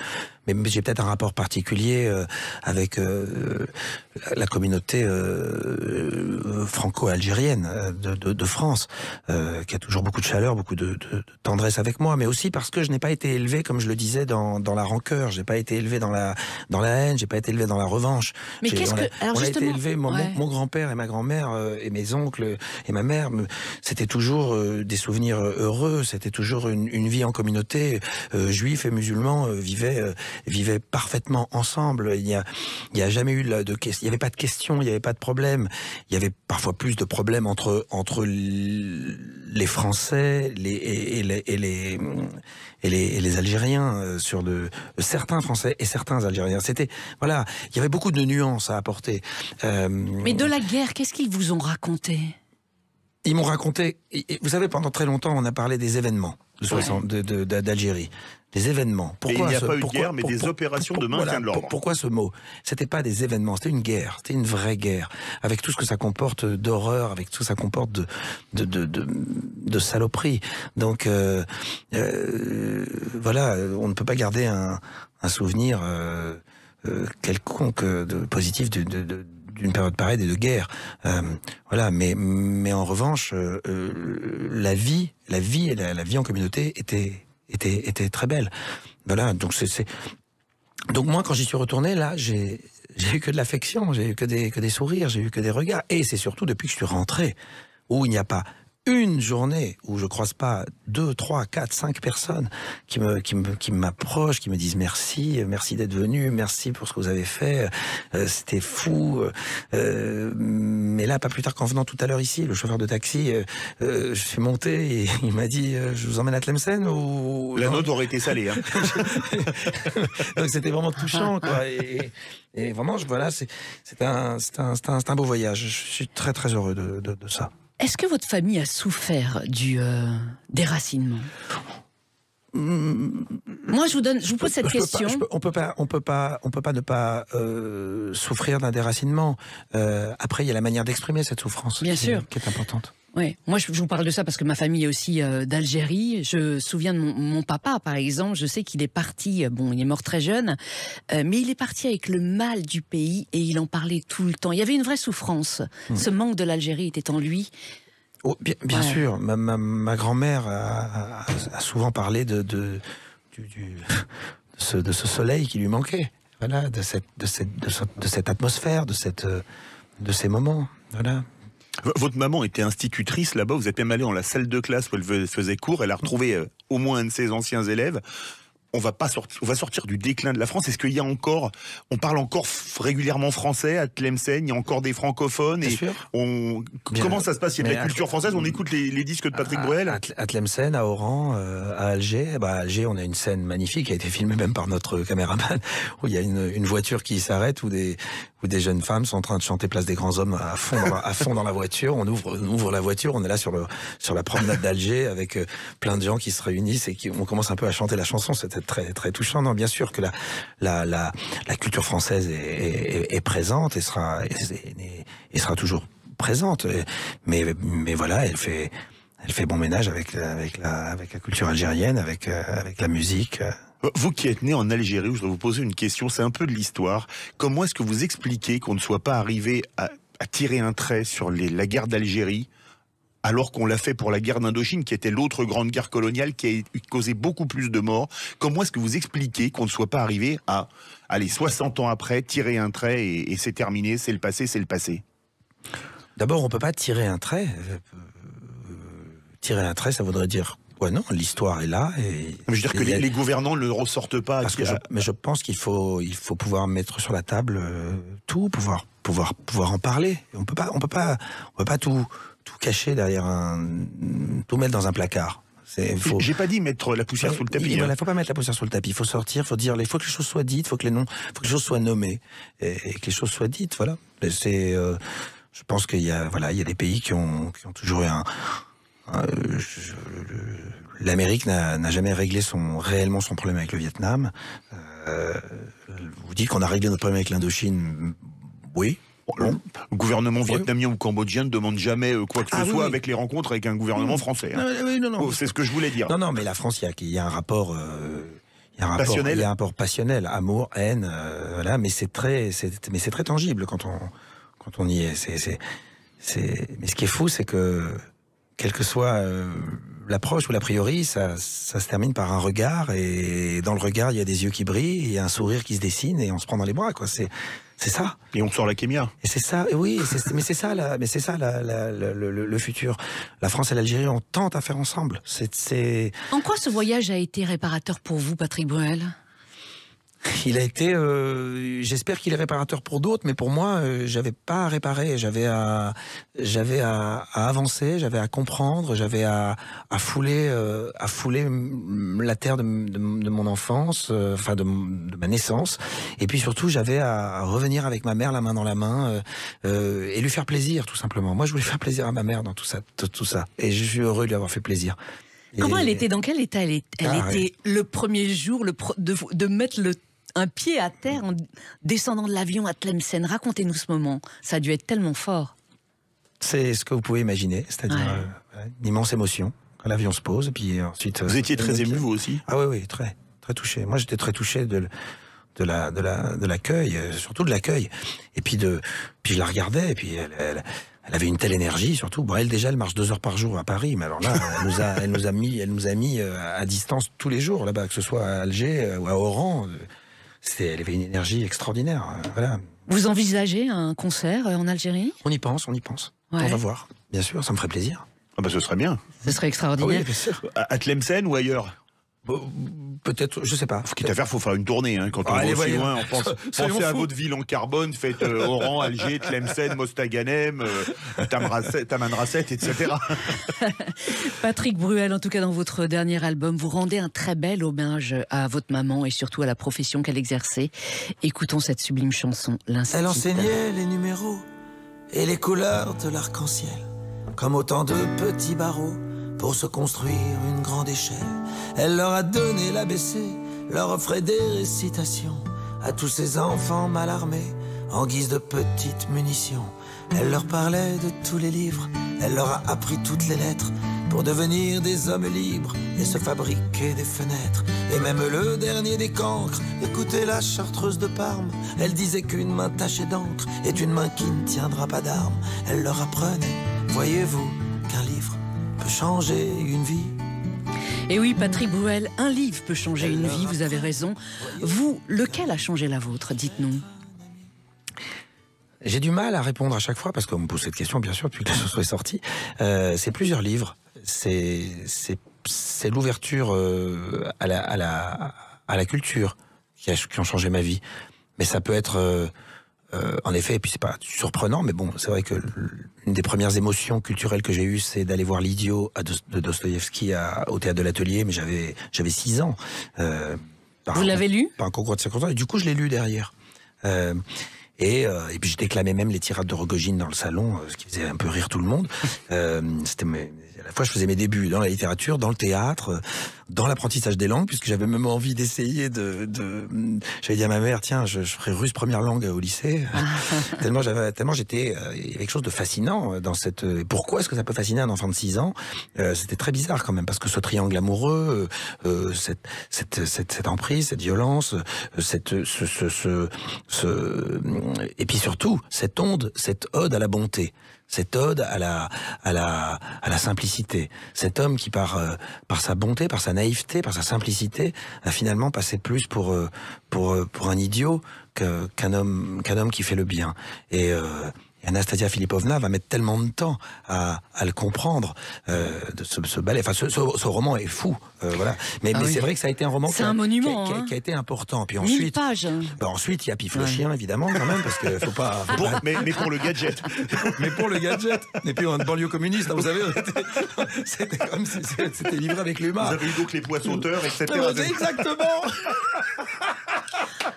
Mais, j'ai peut-être un rapport particulier euh, avec euh, la communauté euh, franco-algérienne euh, de, de, de France, euh, qui a toujours beaucoup de chaleur, beaucoup de, de, tendresse avec moi, mais aussi parce que je n'ai pas été élevé, comme je le disais, dans, dans la rancœur. J'ai pas été élevé dans la dans la haine. J'ai pas été élevé dans la revanche. Mais qu'est-ce que- alors on a été justement, élevé, mon, mon- ouais. mon grand-père et ma grand-mère euh, et mes oncles et ma mère, c'était toujours euh, des souvenirs heureux. C'était toujours une, une vie en communauté. Euh, juifs et musulmans vivaient euh, vivaient parfaitement ensemble. Il y a il y a jamais eu de. Il y avait pas de questions. Il y avait pas de problème. Il y avait parfois plus de problèmes entre entre les Français les et, et les et les et les, et les Algériens euh, sur de certains Français et certains Algériens. C'était voilà, il y avait beaucoup de nuances à apporter. Euh, Mais de la guerre, qu'est-ce qu'ils vous ont raconté? Ils m'ont raconté. vous savez, pendant très longtemps, on a parlé des événements de 60 de- de- de- d'Algérie. Des événements. Pourquoi il n'y a ce- pas eu de guerre, mais des opérations de maintien de l'ordre. pour- pourquoi ce mot? C'était pas des événements, c'était une guerre. C'était une vraie guerre, avec tout ce que ça comporte d'horreur, avec tout ce que ça comporte de de de, de, de saloperie. Donc euh, euh, voilà, on ne peut pas garder un, un souvenir euh, euh, quelconque de positif de, de, de- d'une période pareille et de guerre. Euh, voilà, mais mais en revanche, euh, euh, la vie, la vie et la, vie en communauté était était était très belle. Voilà, donc c'est donc moi quand j'y suis retourné là, j'ai j'ai eu que de l'affection, j'ai eu que des que des sourires, j'ai eu que des regards et c'est surtout depuis que je suis rentré où il n'y a pas une journée où je croise pas deux, trois, quatre, cinq personnes qui me qui me qui m'approchent, qui me disent merci, merci d'être venu, merci pour ce que vous avez fait, euh, c'était fou. euh, mais là, pas plus tard qu'en venant tout à l'heure ici, le chauffeur de taxi, euh, euh, je suis monté et il m'a dit euh, je vous emmène à Tlemcen ou La note aurait été salée. Hein. Donc c'était vraiment touchant, quoi. Et, et vraiment, je- voilà, c'est c'est un, c'est un, c'est un, c'est un beau voyage. Je suis très très heureux de, de, de ça. Est-ce que votre famille a souffert du euh, déracinement Moi, je vous donne, je vous pose cette Je question. peux- on peut pas, on peut pas, on peut pas ne pas euh, souffrir d'un déracinement. Euh, après, il y a la manière d'exprimer cette souffrance, Bien qui, sûr. qui est importante. Ouais. Moi, je vous parle de ça parce que ma famille est aussi euh, d'Algérie. Je me souviens de mon, mon papa, par exemple. Je sais qu'il est parti. euh, Bon, il est mort très jeune, euh, mais il est parti avec le mal du pays et il en parlait tout le temps. Il y avait une vraie souffrance. Hmm. Ce manque de l'Algérie était en lui. Oh, bien bien Ouais. sûr, ma, ma, ma grand-mère a, a- a souvent parlé de, de, du, du- de, ce, de ce soleil qui lui manquait. Voilà, de cette, de cette, de ce- de cette atmosphère, de, cette, de ces moments. Voilà. Votre maman était institutrice là-bas. Vous êtes même allé dans la salle de classe où elle faisait cours. Elle a retrouvé euh, au moins un de ses anciens élèves. On va pas sortir, on va sortir du déclin de la France. Est-ce qu'il y a encore, on parle encore régulièrement français à Tlemcen Il y a encore des francophones Bien et sûr. on. Bien. Comment ça se passe? Il y a de la culture française. On écoute les, les disques de Patrick Bruel? À, Tlemcen, à Oran, euh, à Alger. Ben, à Alger, on a une scène magnifique qui a été filmée même par notre caméraman, où il y a une, une voiture qui s'arrête, où des, où des jeunes femmes sont en train de chanter Place des Grands Hommes à fond, dans, à fond dans la voiture. On ouvre, on ouvre la voiture, on est là sur, le, sur la promenade d'Alger avec euh, plein de gens qui se réunissent et qui on commence un peu à chanter la chanson. C'était très très touchant. Non, bien sûr que la la la, la culture française est, est, est, présente et sera et, et sera toujours présente. Mais mais voilà, elle fait elle fait bon ménage avec avec la avec la culture algérienne, avec euh, avec la musique. Vous qui êtes né en Algérie, je dois vous poser une question, c'est un peu de l'histoire. Comment est-ce que vous expliquez qu'on ne soit pas arrivé à, tirer un trait sur la guerre d'Algérie alors qu'on l'a fait pour la guerre d'Indochine, qui était l'autre grande guerre coloniale qui a causé beaucoup plus de morts? Comment est-ce que vous expliquez qu'on ne soit pas arrivé à, allez, 60 ans après, tirer un trait et, c'est terminé, c'est le passé, c'est le passé? D'abord, on peut pas tirer un trait. tirer un trait, ça voudrait dire Ouais, non, l'histoire est là. Et, je veux dire que les, les, gouvernants ne le ressortent pas. Parce que je, mais je pense qu'il faut, il faut pouvoir mettre sur la table euh, tout, pouvoir, pouvoir, pouvoir en parler. On peut pas, on peut pas, on peut pas tout, tout cacher derrière un, tout mettre dans un placard. Faut... J'ai pas dit mettre la poussière sous le tapis. Il ne hein. faut pas mettre la poussière sous le tapis. Il faut sortir, il faut dire, il faut que les choses soient dites, il faut que les noms, faut que les choses soient nommées et, et que les choses soient dites. Voilà. C'est, euh, je pense qu'il y a, voilà, il y a des pays qui ont, qui ont toujours eu un, L'Amérique n'a jamais réglé son, réellement son problème avec le Vietnam. Euh, vous dites qu'on a réglé notre problème avec l'Indochine Oui. Le gouvernement vietnamien ou cambodgien ne demande jamais quoi que ce ah, soit oui. avec les rencontres avec un gouvernement français. Hein. Non, oui, non, non. Oh, c'est ce que je voulais dire. Non, non, mais la France, il y, y, a un rapport. Euh, il y a un rapport, passionnel. il y a un rapport passionnel, amour, haine, euh, voilà. Mais c'est très, mais c'est très tangible quand on, quand on y est. C'est, mais ce qui est fou, c'est que quelle que soit euh, l'approche ou l'a priori, ça, ça se termine par un regard et dans le regard il y a des yeux qui brillent, il y a un sourire qui se dessine et on se prend dans les bras quoi. C'est c'est ça. Et on sort la kémia. Et c'est ça. Et oui, mais c'est ça la, mais c'est ça la, la, le, le, le, futur. La France et l'Algérie on tente à faire ensemble. C'est. En quoi ce voyage a été réparateur pour vous, Patrick Bruel? Il a été, euh, j'espère qu'il est réparateur pour d'autres, mais pour moi, euh, j'avais pas à réparer, j'avais à, j'avais à, à, avancer, j'avais à comprendre, j'avais à, à fouler, euh, à fouler la terre de, de, de mon enfance, euh, enfin de, de, ma naissance, et puis surtout, j'avais à, revenir avec ma mère la main dans la main euh, et lui faire plaisir, tout simplement. Moi, je voulais faire plaisir à ma mère dans tout ça, tout, tout ça, et je suis heureux de lui avoir fait plaisir. Comment et... elle était? Dans quel état elle, est, elle Ah, était le premier jour le pro, de, de mettre le un pied à terre en descendant de l'avion à Tlemcen. Racontez-nous ce moment. Ça a dû être tellement fort. C'est ce que vous pouvez imaginer, c'est-à-dire Ouais. euh, une immense émotion l'avion se pose, et puis ensuite. Vous euh, étiez très ému, vous aussi? Ah oui, oui, très, très touché. Moi, j'étais très touché de, de la, de la, de l'accueil, euh, surtout de l'accueil. Et puis de, puis je la regardais, et puis elle, elle, elle avait une telle énergie, surtout. Bon, elle déjà, elle marche deux heures par jour à Paris, mais alors là, elle nous a, elle nous a mis, elle nous a mis euh, à distance tous les jours là-bas, que ce soit à Alger euh, ou à Oran. C'était, elle avait une énergie extraordinaire. euh, Voilà. Vous envisagez un concert euh, en Algérie? On y pense, on y pense. Ouais. On va voir. Bien sûr, ça me ferait plaisir. ah bah, Ce serait bien. Ce serait Ah extraordinaire. oui, bien sûr. À, Tlemcen ou ailleurs? Peut-être, je sais pas. Quitte à faire, faut faire une tournée. Hein. Quand on Ah, va allez, aussi loin, on pense, pensez à votre ville en carbone, faites euh, Oran, Alger, Tlemcen, Mostaganem, euh, Tamanrasset, Tamanrasset, etc. Patrick Bruel, en tout cas dans votre dernier album, vous rendez un très bel hommage à votre maman et surtout à la profession qu'elle exerçait. Écoutons cette sublime chanson, l'Institut. Elle enseignait les numéros et les couleurs de l'arc-en-ciel, comme autant de petits barreaux pour se construire une grande échelle. Elle leur a donné l'ABC, leur offrait des récitations à tous ces enfants mal armés en guise de petites munitions. Elle leur parlait de tous les livres, elle leur a appris toutes les lettres pour devenir des hommes libres et se fabriquer des fenêtres. Et même le dernier des cancres, écoutez la chartreuse de Parme, elle disait qu'une main tachée d'encre est une main qui ne tiendra pas d'armes. Elle leur apprenait, voyez-vous, qu'un livre peut changer une vie. Et oui, Patrick Bruel, un livre peut changer une vie, vous avez raison. Vous, lequel a changé la vôtre Dites-nous? J'ai du mal à répondre à chaque fois parce qu'on me pose cette question, bien sûr, depuis que la chanson est sortie. Euh, c'est plusieurs livres. C'est l'ouverture euh, à la à la à la culture qui, a, qui ont changé ma vie. Mais ça peut être euh, euh, en effet, et puis c'est pas surprenant, mais bon, c'est vrai que une des premières émotions culturelles que j'ai eues, c'est d'aller voir l'idiot de Dostoïevski au théâtre de l'Atelier, mais j'avais j'avais six ans. Euh, par Vous l'avez lu? par un concours de circonstances. Et du coup, je l'ai lu derrière. Euh, Et, euh, et puis je déclamais même les tirades de Rogojine dans le salon, ce qui faisait un peu rire tout le monde. Euh, C'était à la fois je faisais mes débuts dans la littérature, dans le théâtre, euh, dans l'apprentissage des langues, puisque j'avais même envie d'essayer de. de j'avais dit à ma mère, tiens, je, je ferai russe première langue au lycée. tellement j'avais, tellement j'étais, euh, il y avait quelque chose de fascinant dans cette. euh, Pourquoi est-ce que ça peut fasciner un enfant de 6 ans Euh, C'était très bizarre quand même, parce que ce triangle amoureux, euh, euh, cette, cette, cette, cette emprise, cette violence, euh, cette, ce, ce, ce, ce- et puis surtout cette onde, cette ode à la bonté, cette ode à la, à la, à la simplicité. Cet homme qui par, euh, par sa bonté, par sa naïveté, par sa simplicité, a finalement passé plus pour, euh, pour, euh, pour un idiot qu'un homme, qu'un homme qui fait le bien. Et, euh, et Anastasia Filipovna va mettre tellement de temps à, à le comprendre. Euh, de ce, ce ballet, enfin, ce, ce, ce roman est fou, euh, voilà. Mais, Ah mais oui. c'est vrai que ça a été un roman qui a- un monument, qui a, qui a- hein. qui a été important. Puis 1000 ensuite, pages. bah ensuite il y a Pif le Ouais. chien évidemment quand même parce qu'il faut pas. faut Pour- pas- mais, mais pour le gadget. mais pour le gadget. Et puis en banlieue communiste, hein, vous savez, on était- c'était comme si c'était livré avec Vous l'humain. avez eu donc les poissoteurs, etc. Exactement.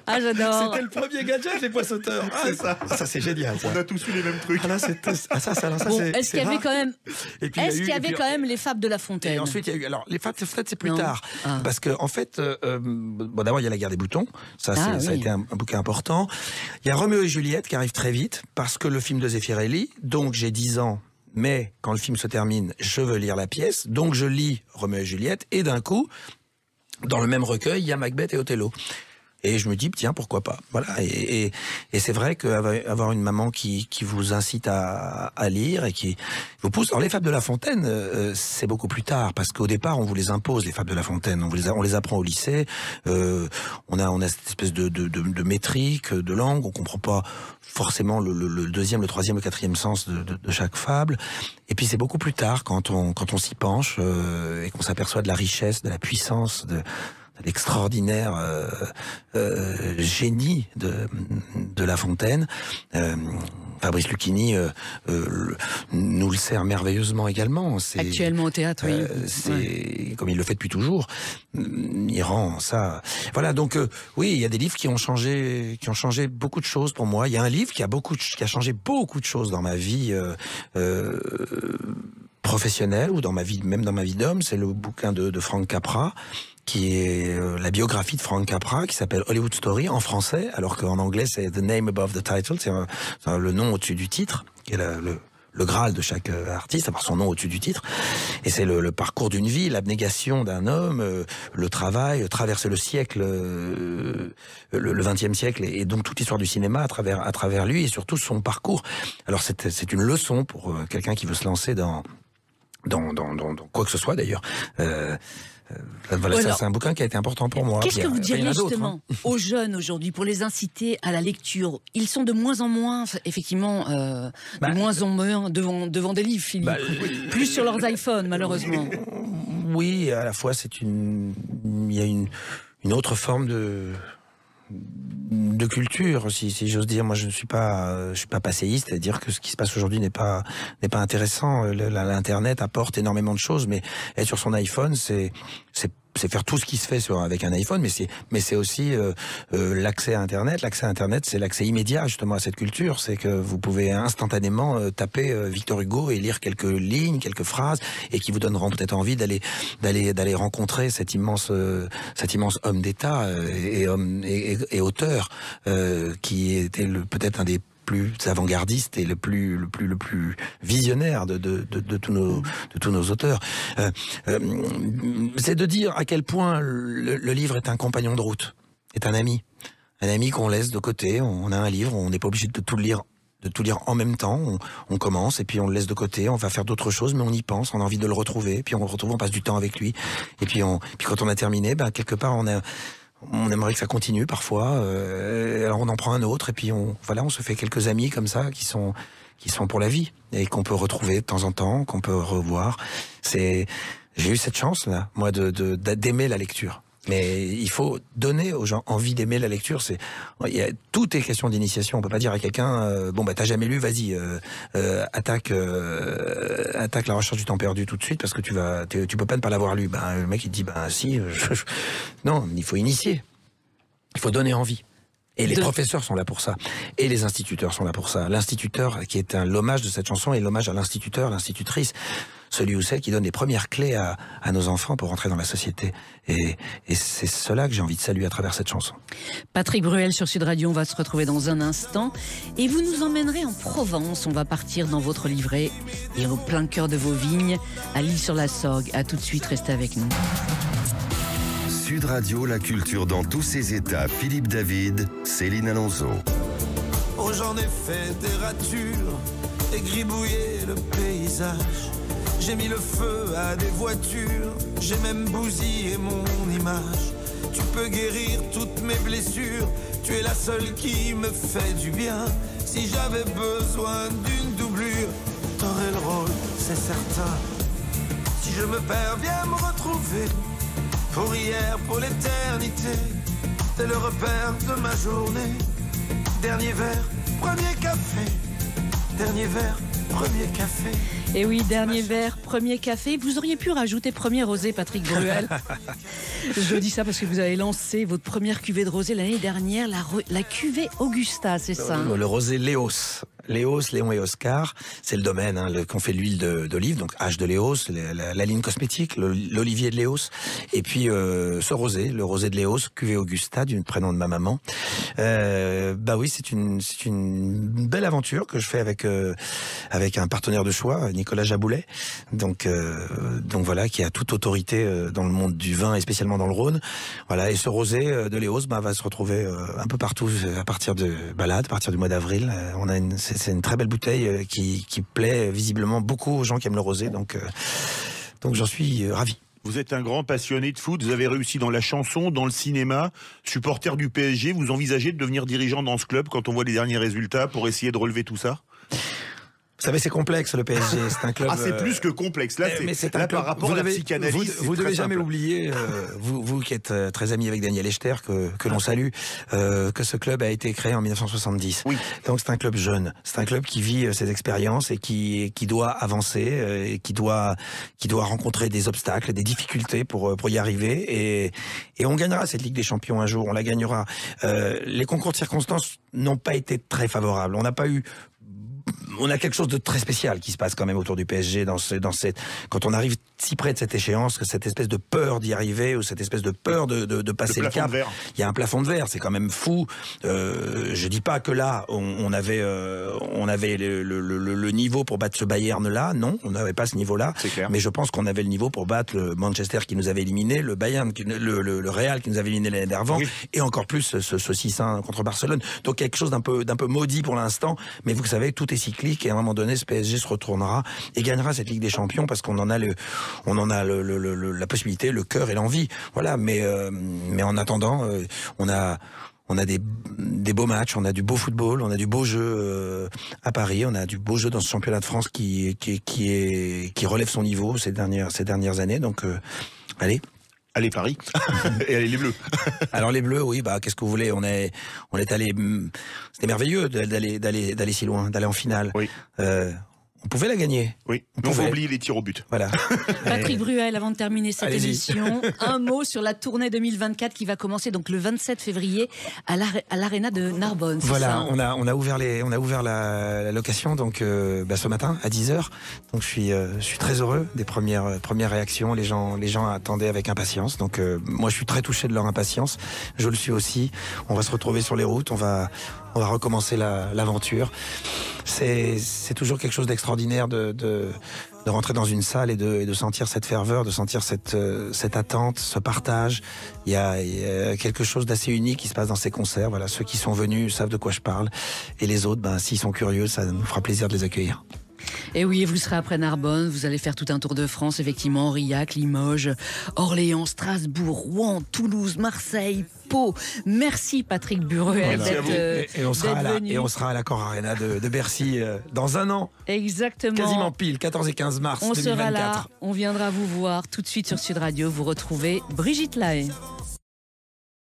Ah, j'adore. C'était le premier gadget, les poissoteurs. Ah, C'est ça. Ah, ça c'est génial. Ça. On a tous eu les mêmes trucs. Ah, là, c'est- ah, ça, ça, là, ça, Bon, c'est- est-ce qu'il y avait quand même, Et puis, il y a est-ce eu- qu'il y et avait puis- quand même les fables de La Fontaine Et ensuite, il y a eu. Alors, les fêtes, fêtes, c'est plus Non. tard. Ah. Parce que, en fait, euh, euh, bon, d'abord, il y a la guerre des boutons. Ça, c'est- Ah, ça a été un, un bouquin important. Il y a Roméo et Juliette qui arrive très vite parce que le film de Zeffirelli. Donc, j'ai 10 ans. Mais quand le film se termine, je veux lire la pièce. Donc, je lis Roméo et Juliette. Et d'un coup, dans le même recueil, il y a Macbeth et Othello. Et je me dis, tiens, pourquoi pas Voilà. Et, et, et c'est vrai qu'avoir une maman qui, qui vous incite à, à lire et qui vous pousse. Alors, les fables de La Fontaine, euh, c'est beaucoup plus tard, parce qu'au départ, on vous les impose, les fables de La Fontaine. On, vous les, on les apprend au lycée. Euh, on, a, on a cette espèce de, de, de, de métrique, de langue. On comprend pas forcément le, le- le deuxième, le troisième, le quatrième sens de, de, chaque fable. Et puis, c'est beaucoup plus tard, quand on, quand on s'y penche euh, et qu'on s'aperçoit de la richesse, de la puissance, de l'extraordinaire euh, euh, génie de, de La Fontaine. Euh, Fabrice Lucchini euh, euh, le- nous le sert merveilleusement également. Actuellement au théâtre Oui. euh, c'est Ouais. comme il le fait depuis toujours. Mm, Il rend ça. Voilà. Donc euh, oui, il y a des livres qui ont changé, qui ont changé beaucoup de choses pour moi. Il y a un livre qui a beaucoup, de qui a changé beaucoup de choses dans ma vie. euh, euh, professionnelle ou dans ma vie, même dans ma vie d'homme, c'est le bouquin de, de Frank Capra, qui est euh, la biographie de Frank Capra, qui s'appelle Hollywood Story en français, alors qu'en anglais c'est The Name Above the Title, c'est euh, c'est le nom au-dessus du titre, qui est la- le, le graal de chaque euh, artiste, avoir son nom au-dessus du titre. Et c'est le, le parcours d'une vie, l'abnégation d'un homme, euh, le travail, euh, traverser le siècle, euh, le, 20e siècle, et, donc toute l'histoire du cinéma à travers, à travers lui, et surtout son parcours. Alors c'est une leçon pour euh, quelqu'un qui veut se lancer dans, dans, dans, dans, dans quoi que ce soit d'ailleurs. Euh, euh, voilà, ça, alors, c'est un bouquin qui a été important pour moi. Qu'est-ce que vous euh, diriez justement hein. aux jeunes aujourd'hui pour les inciter à la lecture? Ils sont de moins en moins, effectivement, euh, Bah, de moins en moins devant, devant des livres, Philippe. Bah, Plus sur leurs iPhones, malheureusement. Oui, à la fois c'est une, il y a une, une autre forme de de culture, si, si j'ose dire. Moi, je ne suis pas, euh, je suis pas passéiste, c'est-à-dire que ce qui se passe aujourd'hui n'est pas n'est pas intéressant. L'internet apporte énormément de choses, mais être sur son iPhone, c'est c'est c'est faire tout ce qui se fait sur avec un iPhone, mais c'est mais c'est aussi euh, euh, l'accès à Internet. L'accès à Internet, c'est l'accès immédiat justement à cette culture. C'est que vous pouvez instantanément euh, taper euh, Victor Hugo et lire quelques lignes, quelques phrases, et qui vous donneront peut-être envie d'aller d'aller d'aller rencontrer cet immense cet immense homme d'État et, et et, et- auteur qui était peut-être un des plus avant-gardistes et le plus le plus le plus visionnaire de de, de, de tous nos de tous nos auteurs. Euh, euh, c'est de dire à quel point le, le livre est un compagnon de route, est un ami, un ami qu'on laisse de côté. On a un livre, on n'est pas obligé de tout lire de tout lire en même temps. On, on commence et puis on le laisse de côté. On va faire d'autres choses, mais on y pense. On a envie de le retrouver. Puis on le retrouve, on passe du temps avec lui. Et puis, on, puis quand on a terminé, ben quelque part on a on aimerait que ça continue parfois. euh, alors on en prend un autre et puis on voilà, on se fait quelques amis comme ça qui sont qui sont pour la vie et qu'on peut retrouver de temps en temps, qu'on peut revoir. C'est j'ai eu cette chance là, moi, de d'aimer la lecture. Mais il faut donner aux gens envie d'aimer la lecture. C'est, il y a, tout est question d'initiation. On peut pas dire à quelqu'un, euh, bon bah t'as jamais lu, vas-y, euh, euh, attaque, euh, attaque la recherche du temps perdu tout de suite parce que tu vas, tu peux pas ne pas l'avoir lu. Ben le mec il te dit, ben si, euh, je- je- non, il faut initier. Il faut donner envie. Et les De- professeurs sont là pour ça. Et les instituteurs sont là pour ça. L'instituteur, qui est un l'hommage de cette chanson, est l'hommage à l'instituteur, l'institutrice, celui ou celle qui donne les premières clés à, à nos enfants pour entrer dans la société. Et, et c'est cela que j'ai envie de saluer à travers cette chanson. Patrick Bruel sur Sud Radio, on va se retrouver dans un instant. Et vous nous emmènerez en Provence. On va partir dans votre livret et au plein cœur de vos vignes, à l'île sur la Sorgue. À tout de suite, restez avec nous. Sud Radio, la culture dans tous ses états. Philippe David, Céline Alonso. Oh, j'en ai fait des ratures et gribouillé le paysage. J'ai mis le feu à des voitures, j'ai même bousillé mon image. Tu peux guérir toutes mes blessures, tu es la seule qui me fait du bien. Si j'avais besoin d'une doublure, t'aurais le rôle, c'est certain. Si je me perds, viens me retrouver. Pour hier, pour l'éternité, t'es le repère de ma journée. Dernier verre, premier café. Dernier verre, premier café. Et oui, dernier verre, premier café. Vous auriez pu rajouter premier rosé, Patrick Bruel. Je dis ça parce que vous avez lancé votre première cuvée de rosé l'année dernière, la, la cuvée Augusta, c'est ça hein? le rosé Léos. Léos, Léon et Oscar, c'est le domaine hein, qu'on fait l'huile d'olive, donc H de Léos, la, la- ligne cosmétique, l'olivier de Léos, et puis euh, ce rosé, le rosé de Léos, cuvée Augusta, du prénom de ma maman. Euh, bah oui, c'est une, une belle aventure que je fais avec euh, avec un partenaire de choix, Nicolas Jaboulet, donc euh, donc voilà, qui a toute autorité euh, dans le monde du vin et spécialement dans le Rhône. Voilà, et ce rosé euh, de Léos bah, va se retrouver un peu partout à partir de balade, à partir du mois d'avril. On a une, c'est une très belle bouteille euh, qui, qui plaît visiblement beaucoup aux gens qui aiment le rosé, donc euh, donc j'en suis euh, ravi. Vous êtes un grand passionné de foot, vous avez réussi dans la chanson, dans le cinéma, supporter du PSG, vous envisagez de devenir dirigeant dans ce club quand on voit les derniers résultats pour essayer de relever tout ça? Vous savez, c'est complexe le PSG. C'est un club. Ah, c'est euh, plus que complexe. Là, Eh, mais c'est un là, club- par rapport vous à la devez- psychanalyse. Vous, vous devez jamais simple. oublier, euh, vous, vous qui êtes euh, très ami avec Daniel Echter, que, que l'on salue, euh, que ce club a été créé en 1970. Oui. Donc c'est un club jeune, c'est un club qui vit ses expériences et qui, qui doit avancer, et qui doit, qui doit rencontrer des obstacles, des difficultés pour, pour y arriver. Et, et on gagnera cette Ligue des Champions un jour, on la gagnera. Euh, les concours de circonstances n'ont pas été très favorables. On n'a pas eu on a quelque chose de très spécial qui se passe quand même autour du PSG dans ce, dans cette, quand on arrive si près de cette échéance, que cette espèce de peur d'y arriver ou cette espèce de peur de, de, de passer Le le, cap. Il y a un plafond de verre, c'est quand même fou. Euh, je dis pas que là, on, on avait, euh, on avait le, le, le, le niveau pour battre ce Bayern là. Non, on n'avait pas ce niveau-là. Mais je pense qu'on avait le niveau pour battre le Manchester qui nous avait éliminé, le Bayern, qui- le, le, le Real qui nous avait éliminé l'année d'avant, Oui. et encore plus ce, ce 6-1 contre Barcelone. Donc quelque chose d'un peu, d'un peu maudit pour l'instant, mais vous savez, tout est cyclique et à un moment donné, ce PSG se retournera et gagnera cette Ligue des Champions parce qu'on en a le, on en a le, le- le- la possibilité, le cœur et l'envie. Voilà, mais euh, mais en attendant, euh, on a on a des, des beaux matchs, on a du beau football, on a du beau jeu euh, à Paris, on a du beau jeu dans ce championnat de France qui, qui, qui, est, qui relève son niveau ces dernières, ces dernières années. Donc, euh, allez. Allez, Paris. Et allez, les Bleus. Alors les Bleus, oui, bah qu'est-ce que vous voulez? On est, on est allé, hum, c'était merveilleux d'aller, d'aller, d'aller si loin, d'aller en finale. Oui. Euh, on pouvait la gagner. Oui. On Mais on va oublier les tirs au but. Voilà. Patrick Bruel, avant de terminer cette Allez-y. émission, un mot sur la tournée 2024 qui va commencer donc le 27 février à l'Arena de Narbonne. Voilà, ça, hein? on a on a ouvert les on a ouvert la, la location donc euh, bah, ce matin à 10 h Donc je suis euh, je suis très heureux des premières euh, premières réactions. Les gens les gens attendaient avec impatience. Donc euh, moi je suis très touché de leur impatience. Je le suis aussi. On va se retrouver sur les routes. On va on va recommencer la- l'aventure. C'est toujours quelque chose d'extraordinaire de, rentrer dans une salle et de, sentir cette ferveur, de sentir cette, euh, cette attente, ce partage. Il y, a, il y a quelque chose d'assez unique qui se passe dans ces concerts. Voilà, ceux qui sont venus savent de quoi je parle. Et les autres, ben, s'ils sont curieux, ça nous fera plaisir de les accueillir. Et oui, vous serez après Narbonne, vous allez faire tout un tour de France, effectivement, Aurillac, Limoges, Orléans, Strasbourg, Rouen, Toulouse, Marseille, Pau. Merci Patrick Buruel Merci à d'être euh, et, et on sera à la, venu. et on sera à l'accord Arena de, de Bercy euh, dans un an, Exactement. quasiment pile, 14 et 15 mars On 2024. sera là, on viendra vous voir tout de suite sur Sud Radio. Vous retrouvez Brigitte Lahaye.